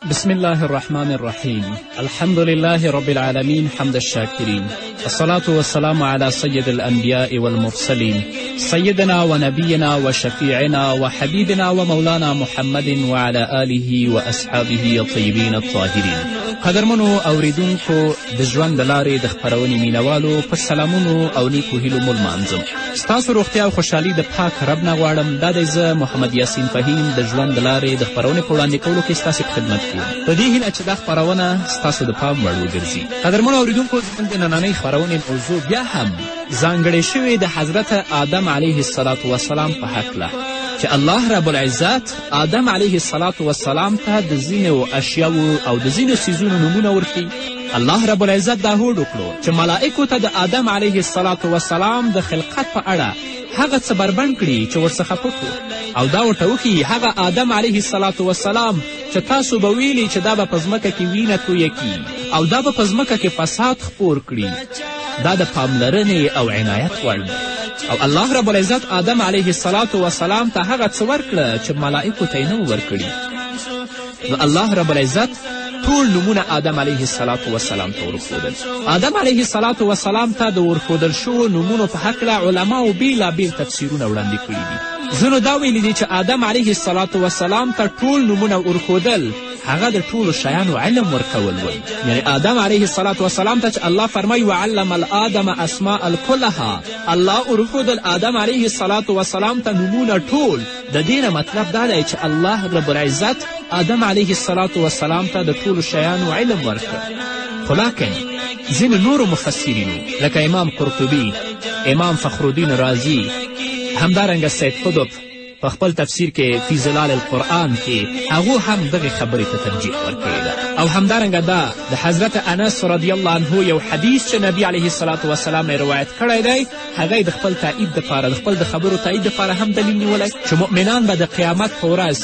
بسم الله الرحمن الرحیم الحمد لله رب العالمین حمد الشاکرین الصلاة والسلام على سید الانبیاء والمرسلین سیدنا و نبینا و شفیعنا و حبیبنا و مولانا محمد وعلى آله و اصحابه الطیبین الطاهرین قدرمنو اوریدونکو د ژوند د لارې د خپرونې مینوالو په سلامونو او نیکو هیلو مو لمانځم ستاسو روغتیا او خوشحالي د پاک رب نه غواړم دا دی زه محمد یاسین فهیم د ژوند د لارې د خپرونې په وړاندې کولو کې ستاسې په خدمت کې یم په دې هیله چې دا خپرونه ستاسو د پام وړ وګرځي قدرمنو اورېدونکو زموږ د نننۍ خپرونې موضوع بیا هم ځانګړې شوې د حضرت آدم علیه السلام وسلام په هکله چې الله رب العزت آدم علیه السلام ته د ځینو اشیاو او د ځینو څیزونو نومونه ورکړي الله رب العزت دا هوډ وکړو چې ملائکو ته د آدم علیه السلام وسلام د خلقت په اړه هغه څه بربنډ کړي چې ورڅخه پټ او دا ورته وښیي هغه آدم علیه السلام وسلام چې تاسو به ویلي چې دا به په ځمکه کې وینه تویه کړي او دا به په ځمکه کې فساد خپور کړي دا د پاملرنې او عنایت وړ او الله رب العزت آدم علیه السلام وسلام ته هغه څه ورکړه چې ملائکو ته یې نه ورکړي نو الله رب العزت ټول نومونه آدم علیه السلام وسلام ته ورښودل آدم علیه السلام وسلام ته د ورښودل شوو نومونو په هکله علماو بېلابېل تفسیرونه وړاندې کړي دي ځینو دا ویلي دي چې آدم علیه السلام وسلام ته ټول نومونه ورښودل هغه د ټولو شیانو علم ورکول ول یعنی آدم علیه السلام وسلام ته چې الله فرمایي وعلم الادم اسماء الکلها الله ورښودل آدم علیه السلام وسلام ته نومونه ټول د دې نه مطلب دا دی چې الله رب العزت آدم علیه السلام وسلام ته د ټولو شیانو علم ورکړ خو لاکن ځینې نورو مفسرینو لکه امام قرطبي امام فخرالدین رازي همدارنګه سید قطب په خپل تفسیر کې فی ظلال القرآن کې هغو هم دغې خبرې ته ترجیح ورکړې ده او همدارنګه دا د حضرت انس رضی الله عنه یو حدیث چې نبی علیه السلام یې روایت کړی دی هغه یې د خپل تایید دپاره د خپل د خبرو تایید دپاره هم دلیل نیولی چې مؤمنان به د قیامت په ورځ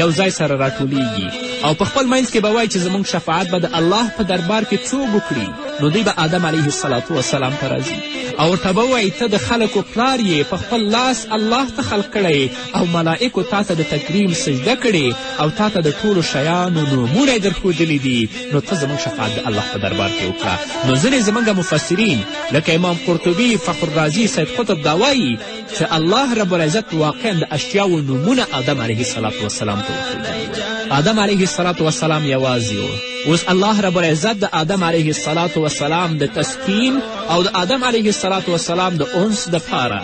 یو ځای سره راټولیږي او په خپل منځ کې به وایي چې زموږ شفاعت به د الله په دربار کې څوک وکړي نو دوی به آدم علیه السلام وسلام ته راځي او ورته به وایي ته د خلکو پلار یې په خپل لاس الله ته خلق کړی او ملائکو تا ته د تکریم سجده کړې او تا ته د ټولو شیانو نومونه یې درښودلي دي نو ته زموږ شفاعت د الله په دربار کې وکړه نو ځینې زموږ مفسرین لکه امام قرطبي فخر رازي سید قطب دا وایي چې الله رب العزت واقعا د اشیاو نومونه آدم علیه السلام وسلام ته وښودل آدم علیه السلام وسلام یوازې و اوس الله رب العزت د آدم علیه السلام وسلام د تسکین او د آدم علیه السلام وسلام د انس دپاره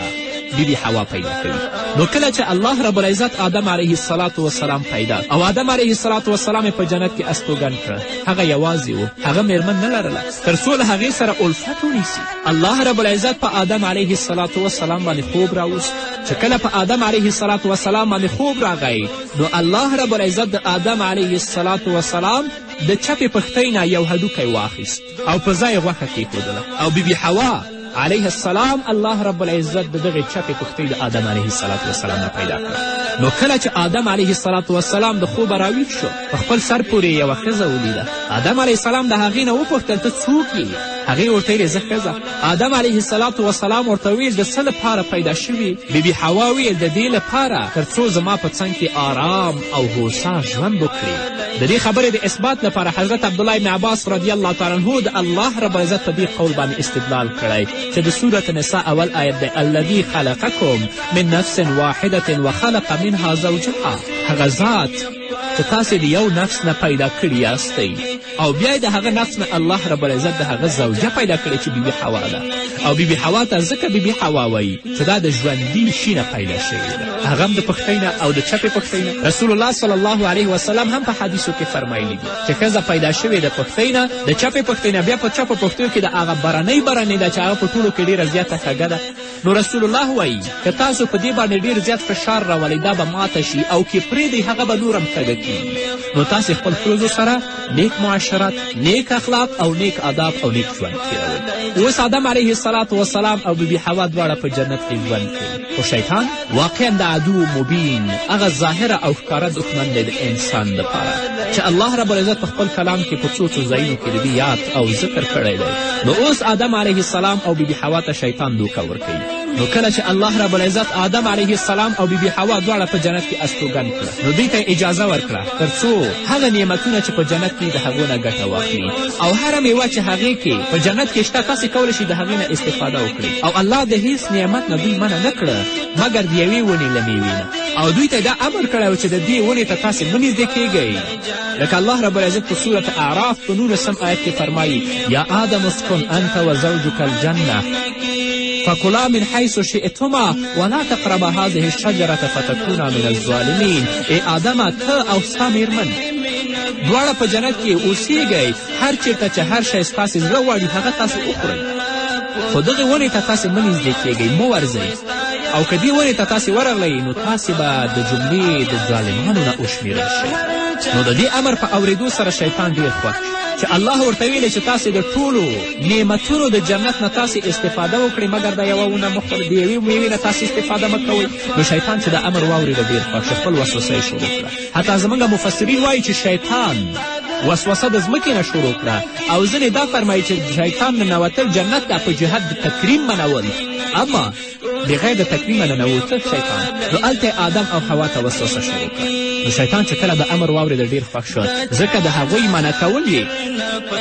بیبي بی حوا پیدا کوي نو کله چې الله رب العزت آدم علیه السلام وسلام پیدا او آدم علیه السلام وسلام په جنت کې استوګن کړ هغه یوازې و هغه میرمن نه لرله تر څو له هغې سره الفت ونیسي الله رب العزت په آدم علیه السلام وسلام باندې خوب راوست چې کله په آدم علیه السلام وسلام باندې خوب راغی نو الله رب العزت د آدم علیه السلام وسلام د چپې پښتۍ نه یو هډوکی واخیست او په ځای غوښه کیښودله او بیبي حوا علیه السلام الله رب العزت د دغې چپې کښتۍ د آدم علیه السلام وسلام نه پیدا کړه نو کله چې آدم علیه السلام وسلام د خوبه راویښ شو په خپل سر پورې یوه ښځه ولیده آدم علیه السلام د هغې نه وپوښتل ته څوک یې هغې ورته ویلې زه ښځه آدم علیه السلام وسلام ورته ویل د څه لپاره پیدا شوي بیبي حوا ویل د دې لپاره تر څو زما په څنګ کې آرام او هوسا ژوند وکړي د دې خبرې د اثبات لپاره حضرت عبدالله ابن عباس رضی الله تعالی عنه د الله رب العزت په دې قول باندې استدلال کړی چې د سورت نساء اول آیت دی الذي خلقکم من نفس واحدة وخلق منها زوجها هغه ذات چې تاسې د یو نفس نه پیدا کړي یاستئ او بیا د هغه نفس نه الله رب العزت د هغه زوجه پیدا کړې چې بیبي حوا ده او بیبي حوا ته ځکه بیبي حوا وایي چې دا د ژوندي شي نه پیدا شوې ده هغه هم د پښتۍ نه او د چپې پښتۍ نه رسول الله صلی الله علیه وسلم هم په حدیثو کې فرمایلی دي چې ښځه پیدا شوې د پښتۍ نه د چپې پښتۍ نه بیا په چپو پښتیو کې د هغه برنۍ برنۍ ده چې هغه په ټولو کې ډېره زیاته کږه ده نو رسول الله وایي که تاسو په دې باندې ډېر زیات فشار راولئ دا به ماته شي او که پرېږدئ هغه به نور هم کږه کړي نو تاسې خپل ښځو سره نیک معاشرت نیک اخلاق او نیک آداب او نیک ژوند تېروئ اوس آدم علیه السلام او بیبي حوا دواړه په جنت کې ژوند کوي خو شیطان واقعا د عدو مبین هغه ظاهره او ښکاره دښمن دی د انسان دپاره چې الله رب العزت په خپل کلام کې په څو څو ځایونو کې د دې یاد او ذکر کړی دی نو اوس آدم علیه السلام او بیبي حوا ته شیطان دوکه ورکوي نو کله چې الله رب العزت آدم علیه السلام او بیبي حوا دواړه په جنت کې استوګن کړل نو دوی ته اجازه ورکړه تر څو هغه نعمتونه چې په جنت کې د هغو نه ګټه واخلي او هره میوه چې هغې کې په جنت کې شته تاسې کولی شئ د هغې نه استفاده وکړئ او الله د هیڅ نعمت نه دوی منع نه کړه مګر د یوې ونې له میوې نه او دوی ته دا امر کړی و چې د دې ونې ته تاسې مه نږدې کیږئ لکه الله رب العزت په صورت اعراف په نولسم آیت کې فرمایي یا آدم اسکن انت و زوجک الجنه فکلا من حیث شئتما ولا تقربا هذه الشجرة فتکونا من الظالمین ای آدمه ته او ستا میرمن دواړه په جنت کې اوسیږئ هر چیرته چې هر شی ستاسې زړه غواړي هغه تاسې وخورئ خو دغې ونې ته تاسې مه نږدې کیږئ مه ورځئ او که دې ونې ته تاسې ورغلئ نو تاسې به د جملې د ظالمانو نه وشمېرل شئ نو د دې امر په اورېدو سره شیطان ډېر خوښ چې الله ورته ویلې چې تاسې د ټولو نعمتونو د جنت نه تاسې استفاده وکړئ مګر دا یوه ونه مخور د یوې میوې نه تاسې استفاده مه کوئ نو شیطان چې د امر واورېده ډېر خوښ شو خپل وسوسه یې شروع کړه حتی زموږ مفسرین وایي چې شیطان وسوسه د ځمکې نه شروع کړه او ځینې دا فرمایي چې شیطان ننوتل جنت ته په جهاد د تکریم منول اما بغیر د تکلیمه ننوت شیطان نو هلته آدم او حوا ته وسوسه شروع کړه نو شیطان چې کله د امر واورېد ډېر خوښ شو ځکه د هغوی منع کول یې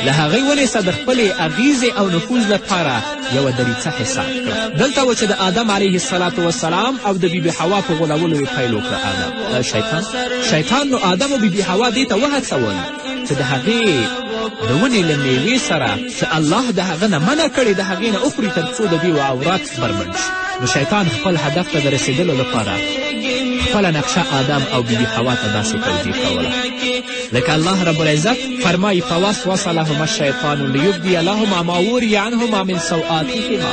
له هغوی ونیسه د خپلې اغیزې او نفوذ لپاره یوه دریڅه حساب کړه دلته و چې د آدم علیه السلام وسلام او د بیبي حوا په غولولو یې پیل وکړه آدم شیطان شیطان نو آدم او بیبي حوا دې ته وهڅول چې د هغې د ونې له میوې سره چې الله د هغه نه منع کړې د هغې نه وخوري تر څو د دوی عورات بربنډ شي نو شیطان خپل هدف ته د رسېدلو لپاره خپله نقشه آدم او بیبي حوا ته داسې توجیه کوله لکه الله رب العزت فرمایي فوسوس لهما الشیطان لیبدی لهما ما وری عنهما من سوآتهما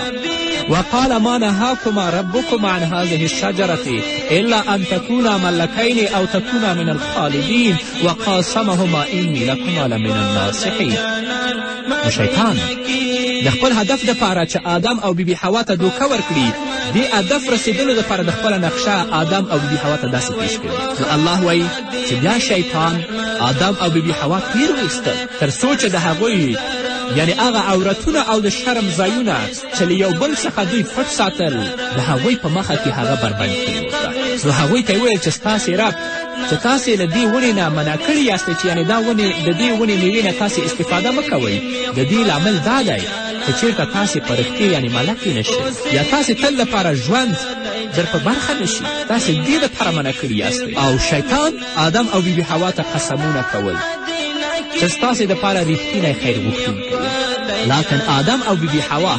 وقال ما نهاكما ربكما عن هذه الشجرة إلا أن تكونا ملكين أو تكونا من الخالدين وقاسمهما إني لكما لمن الناصحين نو شیطان د خپل هدف دپاره چې آدم او بیبي حوا ته دوکه ورکړي دې هدف رسېدلو دپاره د خپله نقشه آدم او بیبي حوا ته داسې پیش کوي نو الله وایي چې بیا شیطان آدم او بیبي حوا تیر ویستل تر څو چې د هغوی یعنې هغه عورتونه او د شرم ځایونه چې له یو بل څخه دوی پټ ساتل د هغوی په مخه کې هغه بربنډ کړي نو هغوی ته یې وویل چې ستاسې رب چې تاسې له دې ونې نه منع کړي یاست چې یعنې دا ونې د دې ونې میوې نه تاسې استفاده مه کوئ د دې لامل دا دی که چېرته تاسې په رښتې یعنې ملک یې نه شئ یا تاسې تل لپاره ژوند در په برخه نه شي تاسې دې لپاره منع کړي یاست او شیطان آدم او بی بی حوا ته قسمونه کول چې ستاسې دپاره رښتینی خیر غوښتونکی یم لاکن آدم او بی بی حوا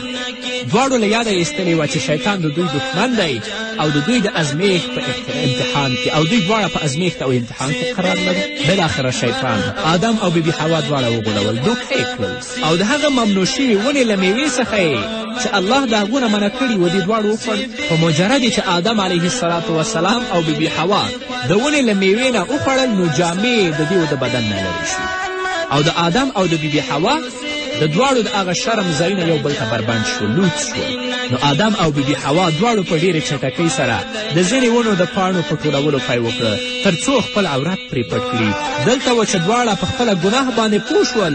دواړو له یاده ایستلې وه چې شیطان د دوی دښمن دی او د دوی د ازمیښت په امتحان کې او دوی دواړه په ازمیښت او امتحان کې قرار لري بالاخره شیطان آدم او بی بی حوا دواړه وغولول دوکه یې کړل او د هغه ممنوع شوي ونې له میوې څخه یې چې الله د هغو نه منع کړي و دې دواړو وخوړ په مجرد یې چې آدم علیه السلام وسلام او بیبي حوا د ونې له میوې نه وخوړل نو جامې د دیو د بدن نه لرې شوې او د آدم او د بیبي حوا د دواړو د هغه شرم ځایونه یو بل ته بربند شو لوڅ شو نو آدم او بیبي حوا دواړو په ډېرې چټکۍ سره د ځینې ونو د پاڼو په ټولولو پیل وکړه تر څو خپل عورت پرې پټ کړي دلته و چې دواړه په خپله ګناه باندې پوه شول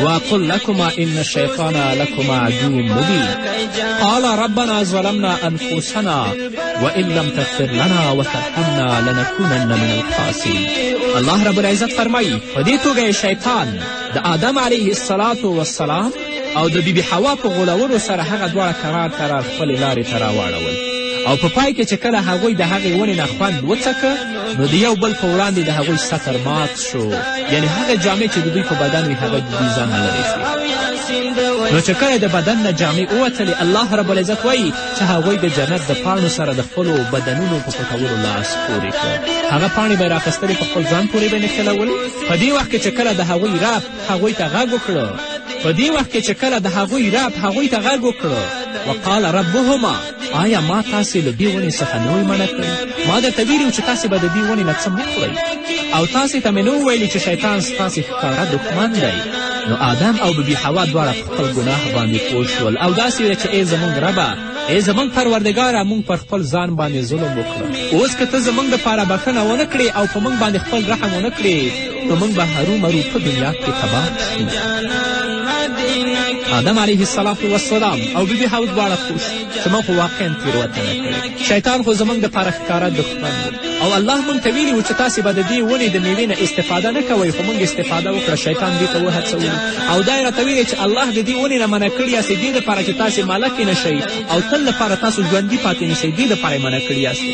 وأقول لكما إن الشيطان لكما عدو مبين قال ربنا ظلمنا أنفسنا وإن لم تغفر لنا وترحمنا لنكونن من الخاسرين الله رب العزت فرمایی په دې توګه شیطان د آدم علیه السلام والسلام او د بیبي حوا په غولولو سره هغه دواړه کرار کرار خپلې لارې ته راواړول او په پای کې چې کله هغوی د هغې ونې نه خوند وڅکه نو د یو بل په وړاندې د هغوی ستر مات شو یعنې هغه جامې چې د دوی په بدن وي هغه د دوی ځانه لرې شوې نو چې کله د بدن نه جامې ووتلې الله رب العزت وایي چې هغوی د جنت د پاڼو سره د خپلو بدنونو په پټولو لاس پورې کړ هغه پاڼې به یې راخیستلې په خپل ځان پورې به یې نښلول په دې وخت کې چې کله د هغوی رب هغوی ته غږ وکړو په دې وخت کې چې کله د هغوی رب هغوی ته غږ وکړو وقال ربهما آیا ما تاسې له دې ونې څخه نه وی منع کړی ما درته ویلي چې تاسې به د دې ونې نه څه مه خورئ او تاسې ته مې نه وویلي چې شیطان ستاسې ښکاره دښمن دی نو آدم او ببي حوا دواړه په خپل ګناه باندې پوه شول او داسې ویل چې ای زموږ ربه ای زموږ پروردګاره موږ پر خپل ځان باندې ظلم وکړو اوس که ته زموږ دپاره بښنه ونه کړې او په موږ باندې خپل رحم ونه کړې نو موږ به هرو مرو په دنیا کې تباه آدم علیه السلام وسلام او بیبي حوا دواړه پوه شو چې موږ خو واقعا تېروتنه کړې شیطان خو زموږ دپاره ښکاره دښمن او الله موږ ته ویلي و چې تاسې به د دې ونې د میوې نه استفاده نه کوئ خو موږ استفاده وکړه شیطان دې ته وهڅولو او دا یې راته ویلې چې الله د دې ونې نه منع کړي یاست دې دپاره چې تاسې ملکې نه شئ او تل لپاره تاسو ژوندي پاتې نه شئ دې دپاره یې منع کړي یاست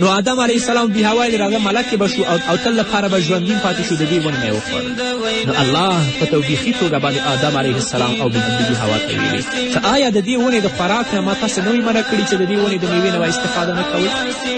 نو آدم علیه السلام بیا ویل راځه ملک به شو او تل لپاره به ژوندین پاتې شو د دې ونې مې وخوړه نو الله په توبیخي توګه باندې آدم علیه السلام او بیبي هوا ته ویلې چې آیا د دې ونې د خوراک نه ما تاسو نه وي منع کړي چې د دې ونې د میوې نه استفاده نه کوئ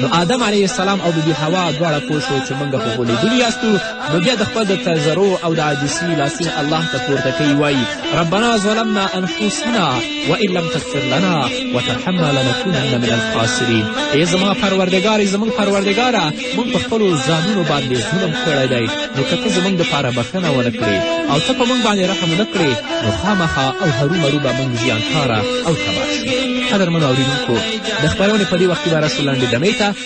نو آدم علیه السلام او بیبي هوا دواړه پوه شو چې موږ خو غولېدلي یاستو نو بیا د خپل د تزرو او د عاجزي لاسونه الله ته پورته کوي وایي ربنا ظلمنا انفسنا وان لم تغفر لنا وترحمنا لنکونن من الخاسرین ای زما پروردګار ای زموږ پروردګاره موږ په خپلو ځانونو باندې ظلم کړی دی نو که ته زموږ دپاره بښنه ونه کړې او ته په موږ باندې رحم ونه کړې نو خامخا او هرومرو به موږ زیانکاره او تباه شو قدرمنو اورېدونکو د خپرونې په دې وخت کې به رسو لنډې دمې ته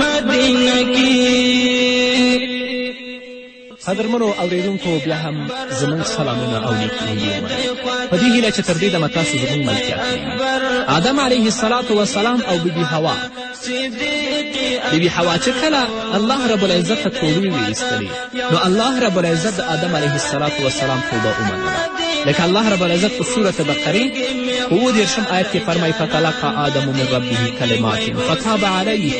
مدینه کې قدرمنو اورېدونکو بیا هم زموږ سلامونه او نیکمرغي په دې هیله چې تر دې دمه تاسو زموږ ملتیا کړئ آدم علیه السلام وسلام او بیبي هوا بیبي هوا چې کله الله رب العزت ته کوړې ویستلې نو الله رب العزت د آدم علیه السلام وسلام توبه ومنله لکه الله رب العزت په صورت بقرې په اووه دېرشم آیت کې فرمایي فتلقا آدم من ربه کلمات فتاب علیه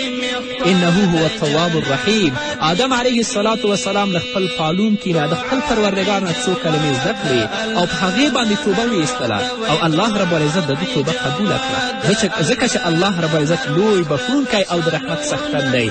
انه هو التواب الرحیم آدم علیه السلام وسلام له خپل پالونکي نه د خپل پروردګار نه څو کلمې زده کړې او په هغې باندې توبه ویستله او الله رب العزت د ده توبه قبوله کړه ځکه چې الله رب العزت لوی بخښونکی او د رحمت څښتن دی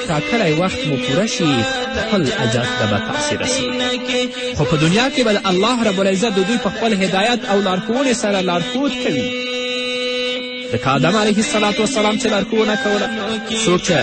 ټاکلی وخت مو پوره شي خپل اجر ته به تاسې رسوي خو په دنیا کې به د الله رب العزت د دوی په خپل هدایت او لارښوونې سره لارښود کوي لکه آدم علیه السلام وسلام چې لارښوونه کوله څوک چې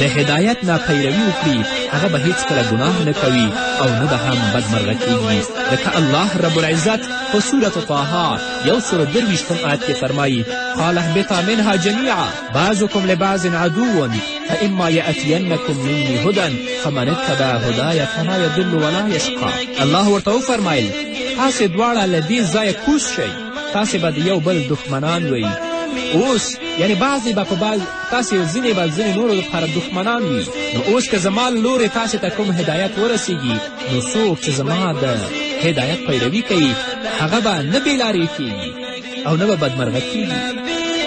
د هدایت نه پیروي وکړي هغه به هیڅکله ګناه نه کوي او نه به هم بدمرغه کیږي ځکه الله رب العزت په سورة طه یو سل درویشتم آیت کې فرمایي قال اهبطا منها جمیعا بعضكم لبعض عدو فإما يأتينكم مني هدى فمن اتبع هداي فلا يضل ولا يشقى الله ورته وفرمایل تاسې دواړه له دې ځایه کوز شئ تاسې به د یو بل دښمنان وئ اوس یعنی بعضې به په بعض تاسې ځینې به ځینې نورو لپاره دښمنان وي نو اوس که زما لورې تاسې ته کوم هدایت ورسیږي نو څوک چې زما د هدایت پیروي کوي هغه به نه بېلارې کیږي او نه به بدمرغه کیږي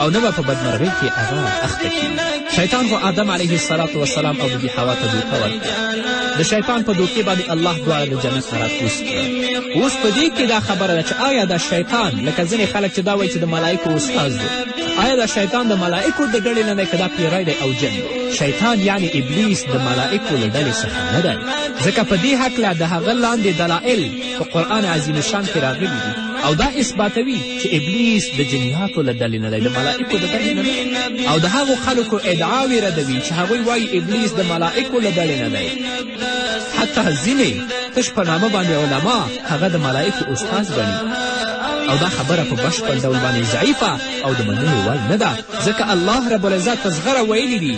او نه به په بدمرغۍ کې هغه اخته کیږي شیطان خو آدم علیه السلام وسلام او ببي حوا ته دوکه ورکړه د شیطان په دوکې باندې الله دواړه د جنت سره کوز کړه اوس په دې کې دا خبره ده چې آیا دا شیطان لکه ځینې خلک چې دا وایي چې د ملایکو استاز دی آیا دا شیطان د ملایکو د ډلې نه دی که دا پیری دی او جن شیطان یعنې ابلیس د ملایکو له ډلې څخه نه دی ځکه په دې هکله د هغه لاندې دلایل په قرآن عظیم شان کې راغلي دي او دا اثباتوي چې ابلیس د جنیاتو له ډلې نه دی د ملائکو د ډلې نه دی او د هغو خلکو ادعاوې ردوي چې هغوی وایي ابلیس د ملائکو له ډلې نه دی حتی ځینې تش په نامه باندې علما هغه د ملائکو استاد ګڼي او دا خبره په بشپړ ډول باندې ضعیفه او د منلو وړ نه ده ځکه الله رب العزت په زغره ویلي دي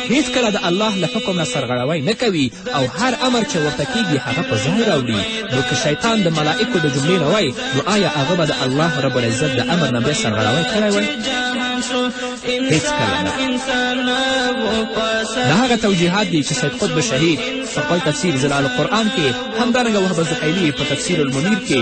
هېڅکله د الله له حکم نه سرغړوی نه کوي او هر امر چې ورته کېږي هغه په ځای راوړي نو که شیطان د ملائکو د جملې نه وای نو آیا هغه به د الله رب العزت د امر نه بیا سرغړوی کړی وای هېڅکله نه د هغه توجیهات دي چې سید قطب شهید په خپل تفسیر ظلال القرآن کې همدارنګه وهبه زحیلي په تفسیر المنیر کې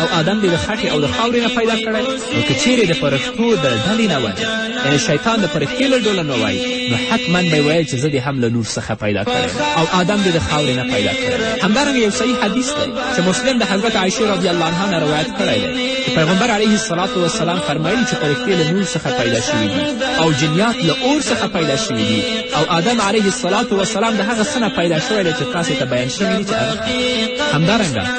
او آدم دې د خټې او د خاورې نه پیدا کړی نو که چیرې د فرښتو د ډلې نه وای یعنې شیطان د فرښتې له ډوله نه وای نو حتما به ویل چې زه دې هم له نور څخه پیدا کړی او آدم دې د خاورې نه پیدا کړی همدارنګه یو صحیح حدیث دی چې مسلم د حضرت عایشې رضی الله عنها نه روایت کړی دی چې پیغمبر علیه الصلاة وسلام فرمایلي چې فرښتې له نور څخه پیدا شوي دي او جنیات له اور څخه پیدا شوي دي او آدم علیه الصلاة وسلام د هغه څه نه پیدا شوی دی چې تاسې ته بیان شوي دي چې همدارنګه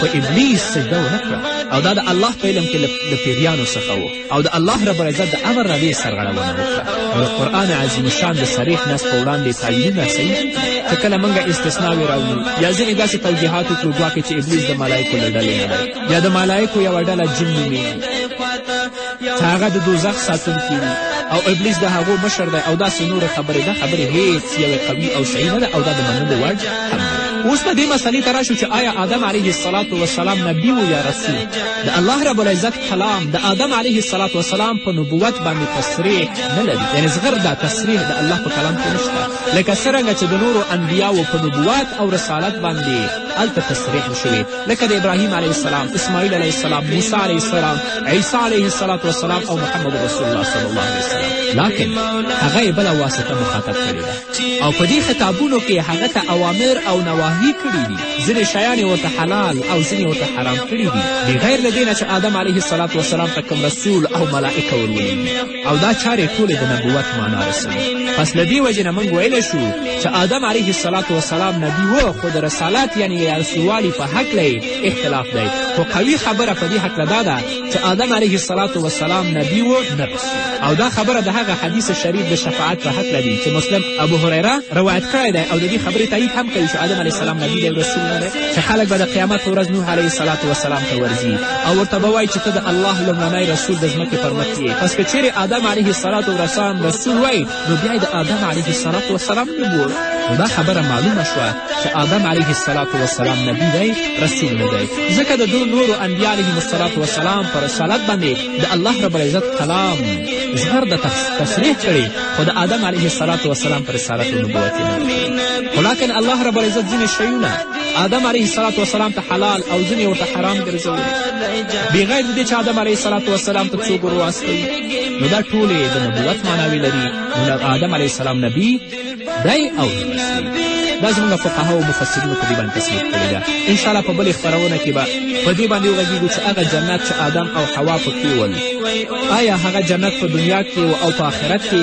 په ابلیس سجده ونه کړه او دا د الله په علم کې له پیریانو څخه و او د الله رب العزت د امر نه یې سرغړونه وکړه او د قرآن عظیم شان د صریح نس په وړاندې تعینونه صحیح که کله موږ استثناوې راوړو یا ځینې داسې توجیحات وکړو ګواکې چې ابلیس د ملایکو له ډلې نه دی یا د ملایکو یوه ډله جن نومېږي هغه د دوزخ ساتونکي دي او ابلیس د هغو مشر دی او داسې نورې خبرې دا خبرې هیڅ یوې قوي او صحیح نه ده او دا د منلو وړ هم اوس به دې مسئلې ته راشو چې آیا آدم علیه السلام وسلام نبي و یا رسول د الله رب العزت کلام د آدم علیه السلام وسلام په نبوت باندې تصریح نه لري یعنې زغر دا تصریح د الله په کلام کې نشته لکه څرنګه چې د نورو انبیاو په نبوت او رسالت باندې هلته تصریح شوې لکه د ابراهیم علیه السلام اسماعیل علیه السلام موسی علیه السلام عیسی علیه السلام والسلام او محمد رسول الله صلی الله علیه وسلم لکن هغه یې بله واسطه مخاطب کړې ده او په دې خطابونو کې هغه ته اوامر او نواهي کړي دي ځینې شیان یې ورته حلال او ځینې ورته حرام کړي دي بغیر له دې نه چې آدم علیه السلام ته کوم رسول او ملائکه ورولېږي او دا چارې ټولې د نبوت معنا رسوي پس له دې وجې نه موږ ویلی شو چې آدم علیه السلام وسلام نبي و خو د رسالت یعنې یا رسولوالي په هکله یې اختلاف دی خو قوي خبره په دې هکله دا ده چې آدم علیه السلام وسلام نبي و نه رسول او دا خبره د هغه حدیث شریف د شفاعت په هکله دی چې مسلم ابو هریره روایت کړی دی او د دې خبرې تایید هم کوي چې آدم علیه السلام نبي دی رسول نه دی چې خلک به د قیامت په ورځ نوح علیه السلام ته ورځي او ورته به وایي چې ته د الله لومړنی رسول د ځمکې پر مخ پس که چیرې آدم علیه السلام ورسان رسول وای نو بیا د آدم علیه السلام وسلام نبوړ نو دا خبره معلومه شوه چې آدم علیه السلام وسلام نبی دی رسول نه دی ځکه د دو نورو انبیا علیهم السلام وسلام په رسالت باندې د الله رب العزت کلام زغر د تصریح کړي خو د آدم علیه السلام وسلام په رسالت او نبوت یې نه خو لاکن الله رب العزت ځینې شیونه آدم علیه السلام وسلام ته حلال او ځینې ورته حرام ګرځولي بغیر د دې چې آدم علیه السلام وسلام ته څوک ور واستوي نو دا ټولې د نبوت معناوې لري نو آدم علیه السلام نبي دی او دا زموږ فقهاو مفسرینو په دې باندې تصریح کړې ده انشاءالله په بلې خپرونه کې به په دې باندې وغږېږو چې هغه جنت چې آدم او حوا پکې ول آیا هغه جنت په دنیا کې او په آخرت کې